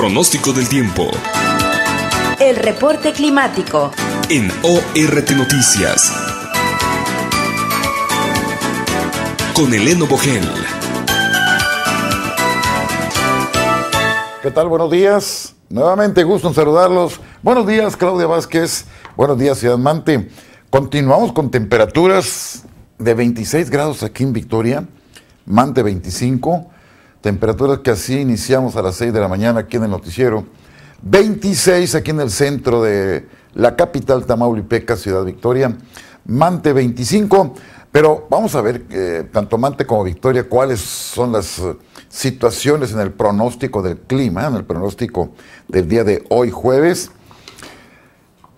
Pronóstico del tiempo. El reporte climático. En ORT Noticias. Con Eleno Bogel. ¿Qué tal? Buenos días. Nuevamente gusto en saludarlos. Buenos días, Claudia Vázquez. Buenos días, Ciudad Mante. Continuamos con temperaturas de 26 grados aquí en Victoria, Mante 25, temperaturas que así iniciamos a las 6 de la mañana aquí en el noticiero. 26 aquí en el centro de la capital Tamaulipeca, Ciudad Victoria. Mante 25, pero vamos a ver, eh, tanto Mante como Victoria, cuáles son las eh, situaciones en el pronóstico del clima, en el pronóstico del día de hoy jueves.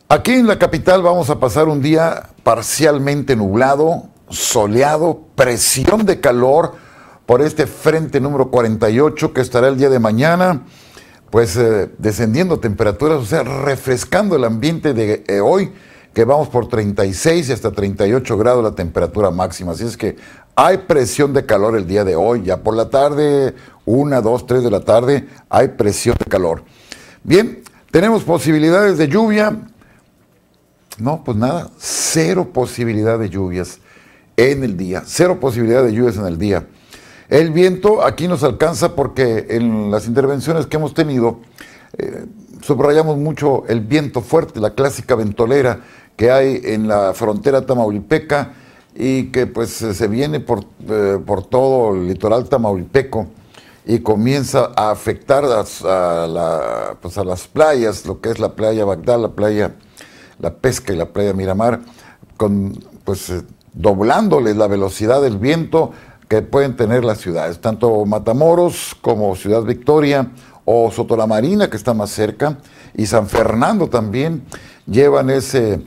Aquí en la capital vamos a pasar un día parcialmente nublado, soleado, presión de calor por este frente número 48 que estará el día de mañana, pues eh, descendiendo temperaturas, o sea, refrescando el ambiente de eh, hoy, que vamos por 36 y hasta 38 grados la temperatura máxima. Así es que hay presión de calor el día de hoy, ya por la tarde, 1, 2, 3 de la tarde, hay presión de calor. Bien, tenemos posibilidades de lluvia. No, pues nada, cero posibilidad de lluvias en el día, cero posibilidad de lluvias en el día. El viento aquí nos alcanza porque en las intervenciones que hemos tenido eh, subrayamos mucho el viento fuerte, la clásica ventolera que hay en la frontera tamaulipeca y que pues se viene por, eh, por todo el litoral tamaulipeco y comienza a afectar a, la, pues a las playas, lo que es la playa Bagdad, la playa La Pesca y la playa Miramar, con pues eh, doblándoles la velocidad del viento que pueden tener las ciudades, tanto Matamoros como Ciudad Victoria o Sotolamarina, que está más cerca, y San Fernando también llevan ese,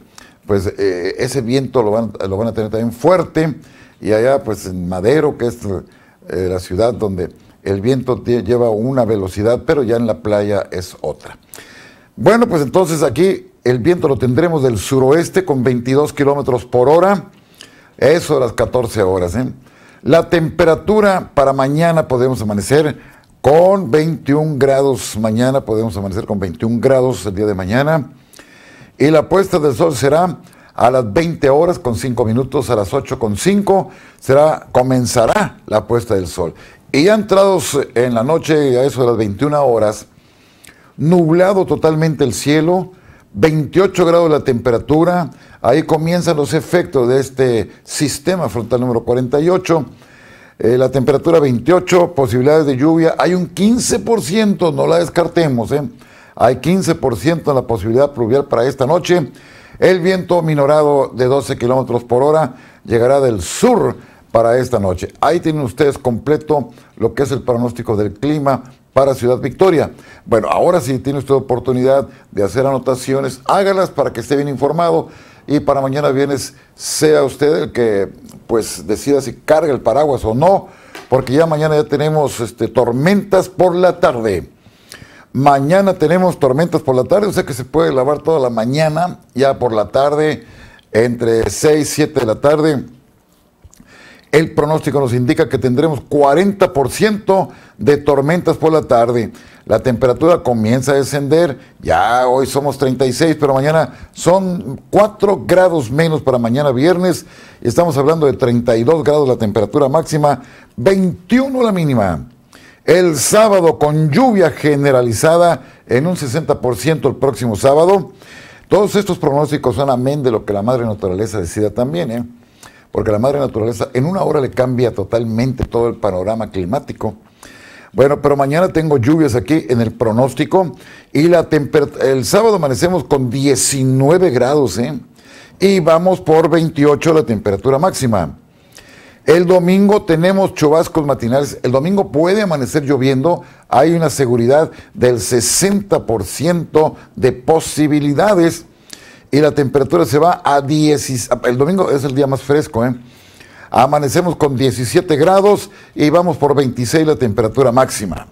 pues, eh, ese viento, lo van, lo van a tener también fuerte, y allá pues en Madero, que es eh, la ciudad donde el viento lleva una velocidad, pero ya en la playa es otra. Bueno, pues entonces aquí el viento lo tendremos del suroeste con 22 kilómetros por hora, eso a las 14 horas. ¿eh? La temperatura para mañana podemos amanecer con 21 grados. Mañana podemos amanecer con 21 grados el día de mañana. Y la puesta del sol será a las 20 horas con 5 minutos, a las 8 con 5 será, comenzará la puesta del sol. Y ya entrados en la noche, a eso de las 21 horas, nublado totalmente el cielo, 28 grados la temperatura, ahí comienzan los efectos de este sistema frontal número 48. Eh, la temperatura 28, posibilidades de lluvia, hay un 15%, no la descartemos, ¿eh? hay 15% en la posibilidad pluvial para esta noche. El viento minorado de 12 kilómetros por hora llegará del sur para esta noche. Ahí tienen ustedes completo lo que es el pronóstico del clima para Ciudad Victoria. Bueno, ahora sí tiene usted oportunidad de hacer anotaciones, hágalas para que esté bien informado y para mañana viernes sea usted el que pues decida si carga el paraguas o no, porque ya mañana ya tenemos este, tormentas por la tarde. Mañana tenemos tormentas por la tarde, o sea que se puede lavar toda la mañana, ya por la tarde, entre 6 y 7 de la tarde el pronóstico nos indica que tendremos 40% de tormentas por la tarde. La temperatura comienza a descender. Ya hoy somos 36, pero mañana son 4 grados menos para mañana viernes. Estamos hablando de 32 grados la temperatura máxima, 21 la mínima. El sábado con lluvia generalizada en un 60% el próximo sábado. Todos estos pronósticos son amén de lo que la madre naturaleza decida también, ¿eh? porque la madre naturaleza en una hora le cambia totalmente todo el panorama climático. Bueno, pero mañana tengo lluvias aquí en el pronóstico y la el sábado amanecemos con 19 grados, ¿eh? Y vamos por 28 la temperatura máxima. El domingo tenemos chubascos matinales. El domingo puede amanecer lloviendo. Hay una seguridad del 60% de posibilidades y la temperatura se va a 10. El domingo es el día más fresco, ¿eh? Amanecemos con 17 grados y vamos por 26 la temperatura máxima.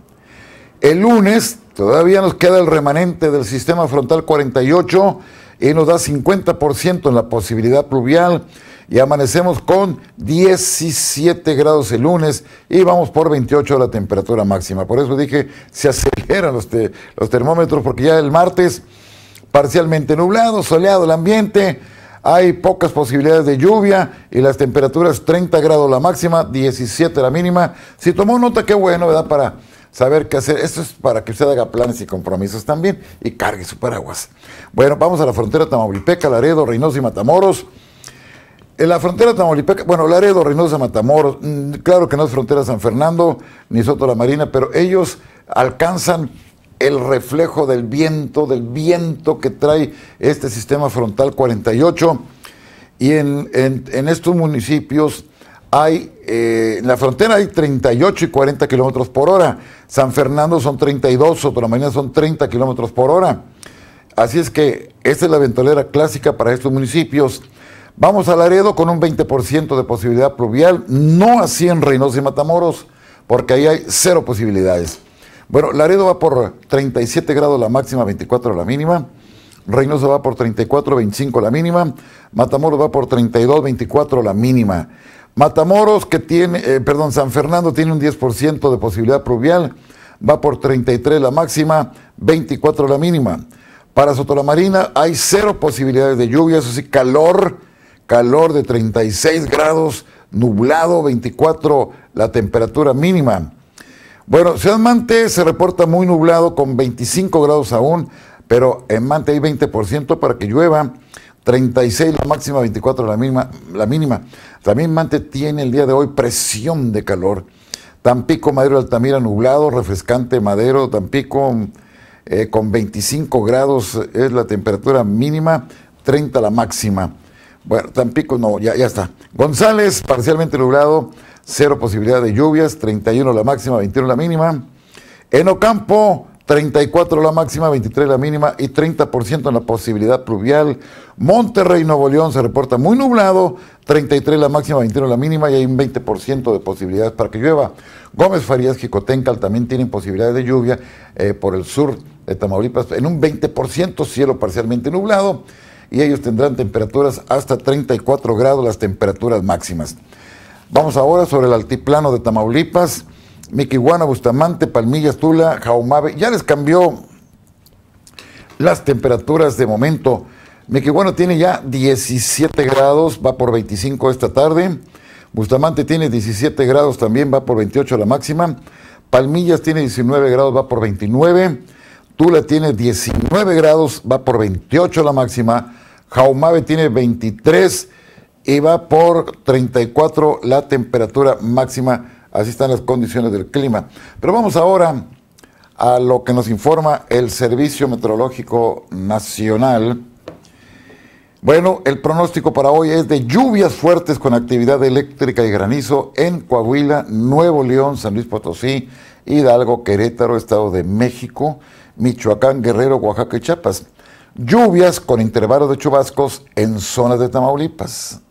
El lunes todavía nos queda el remanente del sistema frontal 48 y nos da 50% en la posibilidad pluvial. y amanecemos con 17 grados el lunes y vamos por 28 la temperatura máxima. Por eso dije, se aceleran los, los termómetros porque ya el martes parcialmente nublado, soleado el ambiente, hay pocas posibilidades de lluvia y las temperaturas 30 grados la máxima, 17 la mínima. Si tomó nota, qué bueno, ¿verdad? Para saber qué hacer. Esto es para que usted haga planes y compromisos también y cargue su paraguas. Bueno, vamos a la frontera Tamaulipeca, Laredo, Reynosa y Matamoros. En la frontera Tamaulipeca, bueno, Laredo, Reynosa, Matamoros, mm, claro que no es frontera San Fernando ni Soto la Marina, pero ellos alcanzan el reflejo del viento, del viento que trae este sistema frontal 48. Y en, en, estos municipios hay, eh, en la frontera hay 38 y 40 kilómetros por hora. San Fernando son 32, Marina son 30 kilómetros por hora. Así es que esta es la ventolera clásica para estos municipios. Vamos a Laredo con un 20% de posibilidad pluvial, no así en Reynosa y Matamoros, porque ahí hay cero posibilidades. Bueno, Laredo va por 37 grados la máxima, 24 la mínima. Reynosa va por 34, 25 la mínima. Matamoros va por 32, 24 la mínima. Matamoros, que tiene, eh, perdón, San Fernando tiene un 10% de posibilidad pluvial, va por 33 la máxima, 24 la mínima. Para Sotolamarina hay cero posibilidades de lluvia, eso sí, calor, calor de 36 grados, nublado, 24 la temperatura mínima. Bueno, Ciudad Mante se reporta muy nublado con 25 grados aún, pero en Mante hay 20% para que llueva. 36 la máxima, 24 la mínima, la mínima. También Mante tiene el día de hoy presión de calor. Tampico, Madero, Altamira nublado, refrescante Madero, Tampico eh, con 25 grados es la temperatura mínima, 30 la máxima. Bueno, Tampico no, ya, ya está. González, parcialmente nublado, cero posibilidad de lluvias, 31 la máxima, 21 la mínima. En Ocampo, 34 la máxima, 23 la mínima y 30% en la posibilidad pluvial. Monterrey, Nuevo León se reporta muy nublado, 33 la máxima, 21 la mínima y hay un 20% de posibilidades para que llueva. Gómez Farías, Jicotencal también tienen posibilidades de lluvia eh, por el sur de Tamaulipas en un 20%, cielo parcialmente nublado y ellos tendrán temperaturas hasta 34 grados, las temperaturas máximas. Vamos ahora sobre el altiplano de Tamaulipas, Miquihuana, Bustamante, Palmillas, Tula, Jaumabe. Ya les cambió las temperaturas de momento. Miquihuana tiene ya 17 grados, va por 25 esta tarde. Bustamante tiene 17 grados también, va por 28 la máxima. Palmillas tiene 19 grados, va por 29. Tula tiene 19 grados, va por 28 la máxima. Jaumabe tiene 23 y va por 34 la temperatura máxima. Así están las condiciones del clima. Pero vamos ahora a lo que nos informa el Servicio Meteorológico Nacional. Bueno, el pronóstico para hoy es de lluvias fuertes con actividad eléctrica y granizo en Coahuila, Nuevo León, San Luis Potosí, Hidalgo, Querétaro, Estado de México, Michoacán, Guerrero, Oaxaca y Chiapas. Lluvias con intervalos de chubascos en zonas de Tamaulipas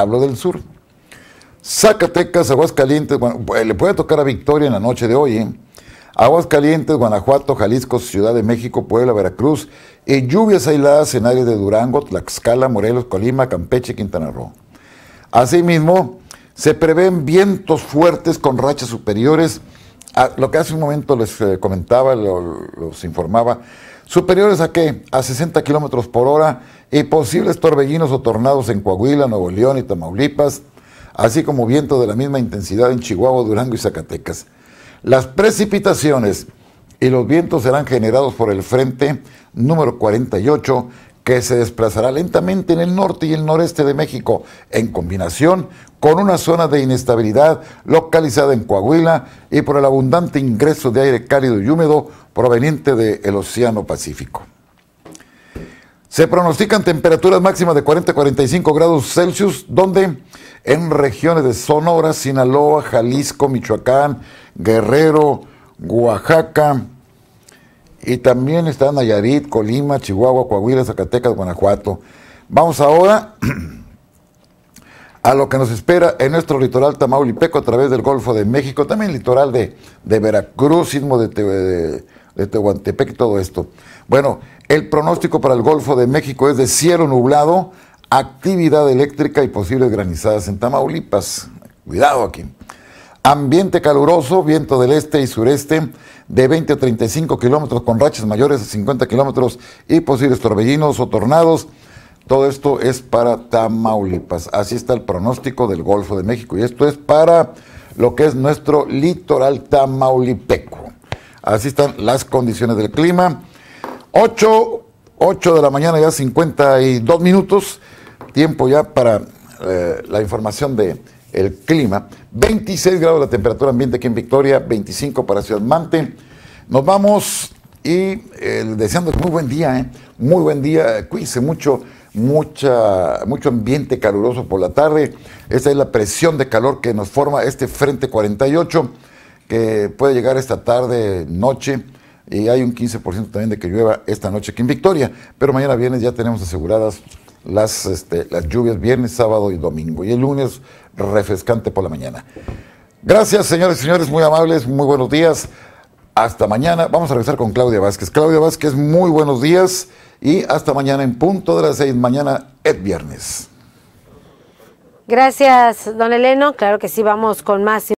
hablo del sur. Zacatecas, Aguascalientes, pues, le puede tocar a Victoria en la noche de hoy. ¿eh? Aguascalientes, Guanajuato, Jalisco, Ciudad de México, Puebla, Veracruz y lluvias aisladas en áreas de Durango, Tlaxcala, Morelos, Colima, Campeche Quintana Roo. Asimismo, se prevén vientos fuertes con rachas superiores, a lo que hace un momento les eh, comentaba, los informaba, superiores a qué? A 60 kilómetros por hora y posibles torbellinos o tornados en Coahuila, Nuevo León y Tamaulipas, así como viento de la misma intensidad en Chihuahua, Durango y Zacatecas. Las precipitaciones y los vientos serán generados por el frente número 48 que se desplazará lentamente en el norte y el noreste de México, en combinación con una zona de inestabilidad localizada en Coahuila y por el abundante ingreso de aire cálido y húmedo proveniente del Océano Pacífico. Se pronostican temperaturas máximas de 40 a 45 grados Celsius, donde en regiones de Sonora, Sinaloa, Jalisco, Michoacán, Guerrero, Oaxaca, y también están Nayarit, Colima, Chihuahua, Coahuila, Zacatecas, Guanajuato. Vamos ahora a lo que nos espera en nuestro litoral tamaulipeco a través del Golfo de México, también litoral de, Veracruz, sismo de, de, de Tehuantepec y todo esto. Bueno, el pronóstico para el Golfo de México es de cielo nublado actividad eléctrica y posibles granizadas en Tamaulipas. Cuidado aquí. Ambiente caluroso, viento del este y sureste de 20 a 35 kilómetros con rachas mayores a 50 kilómetros y posibles torbellinos o tornados. Todo esto es para Tamaulipas. Así está el pronóstico del Golfo de México. Y esto es para lo que es nuestro litoral tamaulipeco. Así están las condiciones del clima. 8, 8 de la mañana, ya 52 minutos. Tiempo ya para eh, la información de el clima. 26 grados la temperatura ambiente aquí en Victoria, 25 para Ciudad Mante. Nos vamos y eh, deseando muy buen día, ¿eh? muy buen día. Cuídense mucho, mucha, mucho ambiente caluroso por la tarde. Esta es la presión de calor que nos forma este Frente 48, que puede llegar esta tarde, noche. Y hay un 15% también de que llueva esta noche aquí en Victoria. Pero mañana viernes ya tenemos aseguradas las, este, las lluvias viernes, sábado y domingo. Y el lunes refrescante por la mañana. Gracias, señores y señores, muy amables, muy buenos días. Hasta mañana. Vamos a regresar con Claudia Vázquez. Claudia Vázquez, muy buenos días y hasta mañana en punto de las seis. Mañana es viernes. Gracias, don Eleno. Claro que sí, vamos con más.